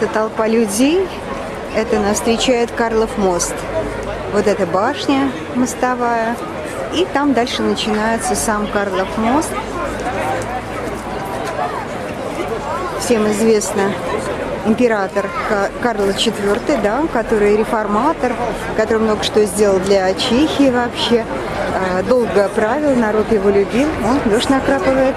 Эта толпа людей, это нас встречает Карлов мост. Вот эта башня мостовая. И там дальше начинается сам Карлов мост. Всем известно император Карл IV, да, который реформатор, который много что сделал для Чехии вообще. А, долго правил, народ его любил. Он дождь накрапывает.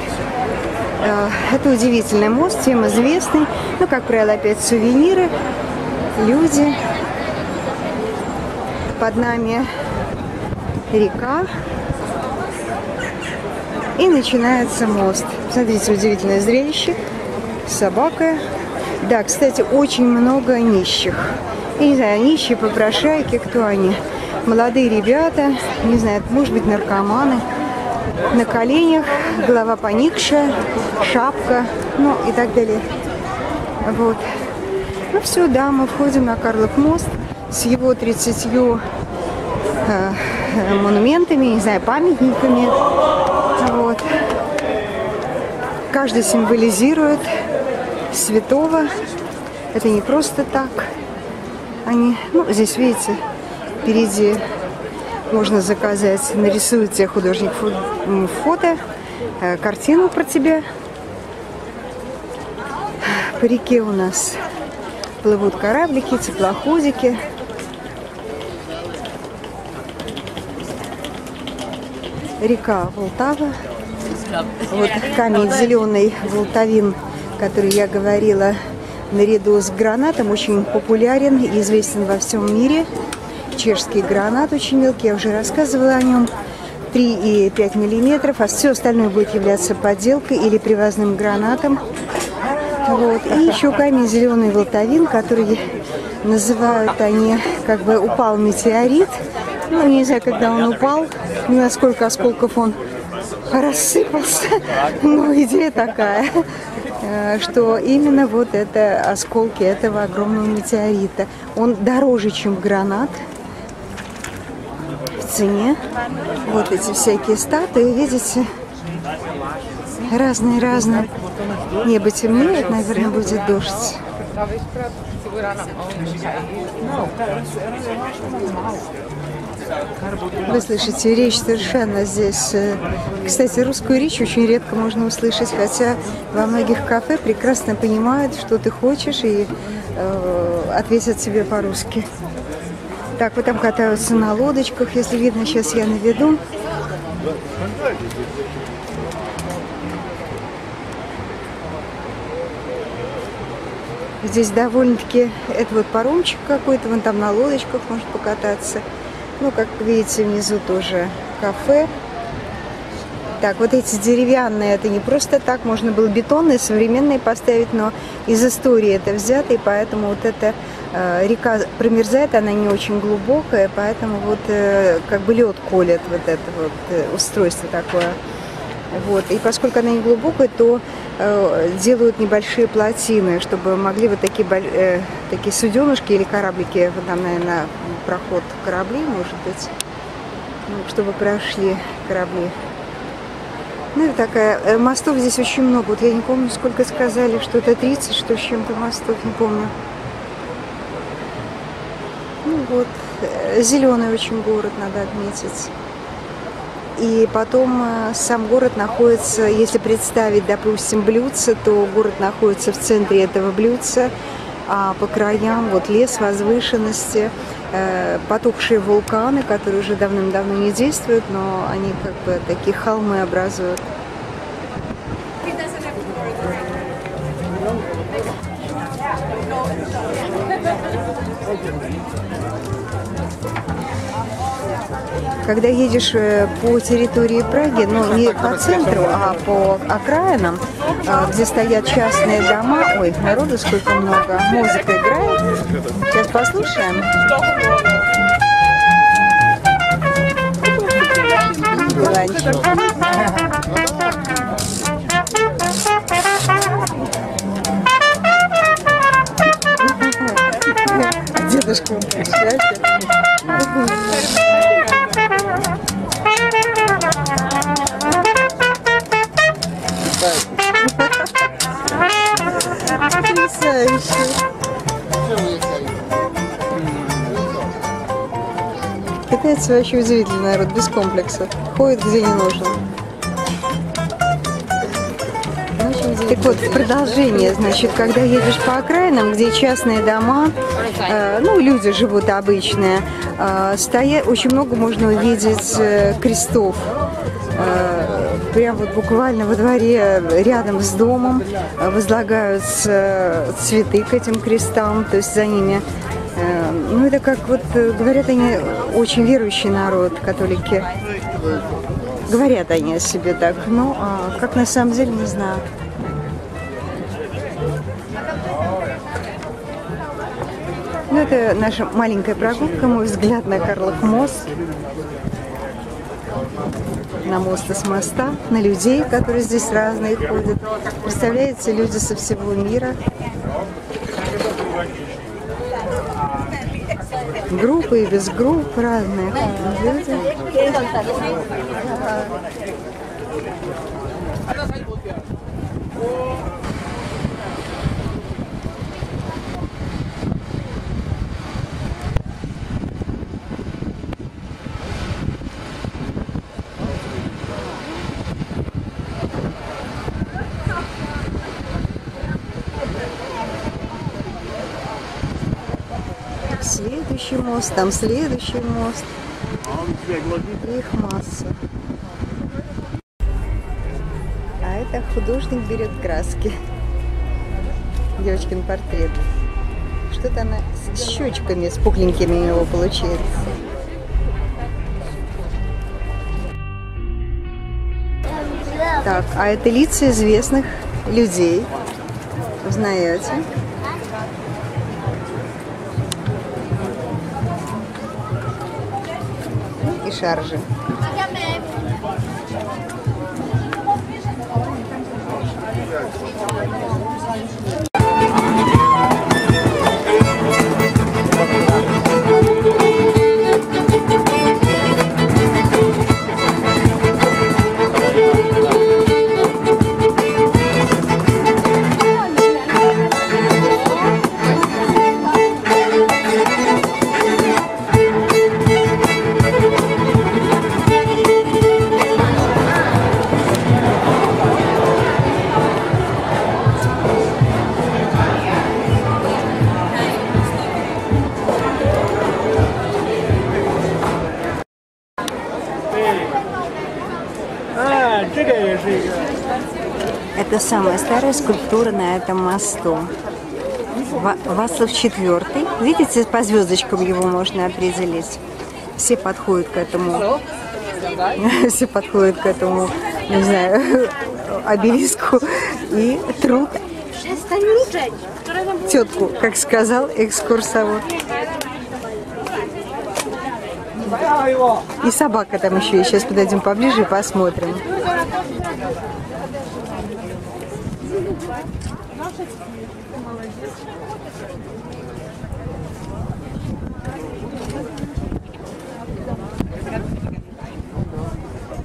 А, это удивительный мост, всем известный. Ну, как правило, опять сувениры, люди. Под нами река. И начинается мост. Смотрите, удивительное зрелище. Собака. Да, кстати, очень много нищих. Я не знаю, нищие, попрошайки, кто они? Молодые ребята, не знаю, может быть, наркоманы. На коленях, голова поникшая, шапка, ну и так далее. Вот. Ну все, да, мы входим на Карлов мост с его 30 э, монументами, не знаю, памятниками. Вот. Каждый символизирует святого. Это не просто так. Они, ну, здесь, видите, впереди можно заказать, нарисует тебе художник фото, э, картину про тебя. По реке у нас плывут кораблики, теплоходики. Река Волтава. Вот камень зеленый Волтавин, который я говорила, наряду с гранатом очень популярен и известен во всем мире. Чешский гранат очень мелкий, я уже рассказывала о нем. 3,5 миллиметров, а все остальное будет являться подделкой или привозным гранатом. Вот. И еще камень зеленый волтовин, который называют они, как бы упал метеорит. Ну, не знаю, когда он упал, не на сколько осколков он рассыпался. Но идея такая, э, что именно вот это осколки этого огромного метеорита. Он дороже, чем гранат цене. Вот эти всякие статуи, видите, разные-разные. Небо темнеет, наверное, будет дождь. Вы слышите, речь совершенно здесь. Э, кстати, русскую речь очень редко можно услышать, хотя во многих кафе прекрасно понимают, что ты хочешь, и э, ответят тебе по-русски. Так, вот там катаются на лодочках, если видно, сейчас я наведу. Здесь довольно-таки, это вот паромчик какой-то, вон там на лодочках может покататься. Ну, как видите, внизу тоже кафе. Так, вот эти деревянные, это не просто так, можно было бетонные, современные поставить, но из истории это взято, и поэтому вот эта э, река промерзает, она не очень глубокая, поэтому вот э, как бы лед колет вот это вот э, устройство такое. Вот. И поскольку она не глубокая, то э, делают небольшие плотины, чтобы могли вот такие, э, такие суденышки или кораблики, вот там, наверное, проход кораблей, может быть, ну, чтобы прошли корабли. Ну, и такая, э, мостов здесь очень много. Вот я не помню, сколько сказали, что это 30, что с чем-то мостов, не помню. Вот, э, зеленый очень город, надо отметить. И потом э, сам город находится, если представить, допустим, блюдце, то город находится в центре этого блюдца, а по краям вот лес, возвышенности, э, потухшие вулканы, которые уже давным-давно не действуют, но они как бы такие холмы образуют. Когда едешь э, по территории Праги, ну не по центру, а по окраинам, а, где стоят частные дома, ой, народу сколько много, музыка играет. Сейчас послушаем. Дедушка, китайцы вообще удивительный народ, без комплексов. Ходит где не нужно. Так вот, продолжение, значит, когда едешь по окраинам, где частные дома, э, ну, люди живут обычные, э, стоя, очень много можно увидеть э, крестов. Э, прям вот буквально во дворе рядом с домом возлагаются цветы к этим крестам, то есть за ними ну, это как вот, э, говорят они, очень верующий народ, католики. Говорят они о себе так, ну, а как на самом деле, не знаю. Ну, это наша маленькая прогулка, мой взгляд на Карлов мост. На мост с моста, на людей, которые здесь разные ходят. Представляете, люди со всего мира. Группы и без групп разные люди. Следующий мост, там следующий мост. Их масса. А это художник берет краски. Девочкин портрет. Что-то она с щечками, с пухленькими у него получается. Так, а это лица известных людей. Узнаете? И шаржи. Это самая старая скульптура на этом мосту. Ва- Васлов IV. Видите, по звездочкам его можно определить. Все подходят к этому. Все подходят к этому, не знаю, обелиску. И труд тетку, как сказал экскурсовод. И собака там еще. Сейчас подойдем поближе и посмотрим.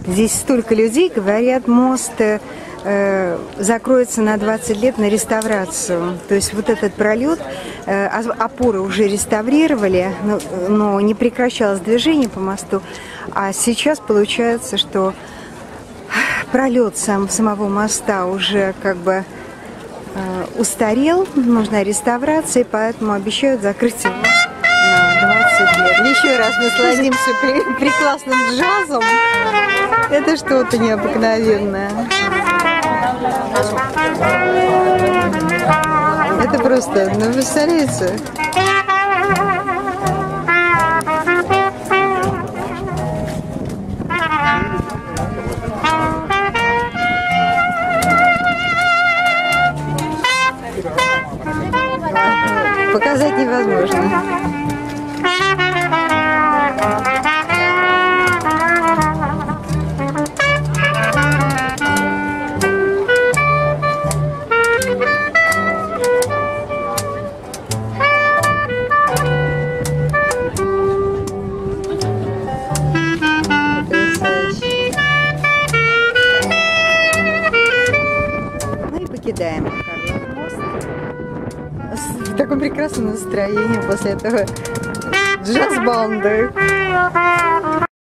Здесь столько людей, говорят, мост э, закроется на 20 лет на реставрацию. То есть вот этот пролет, э, опоры уже реставрировали, но, но не прекращалось движение по мосту. А сейчас получается, что пролет сам, самого моста уже как бы э, устарел, нужна реставрация, поэтому обещают закрыть его на 20 лет. Еще раз насладимся пре- прекрасным джазом. Это что-то необыкновенное. Это просто, ну, представляете? 这边这边 Прекрасном настроении после этого джаз-банды.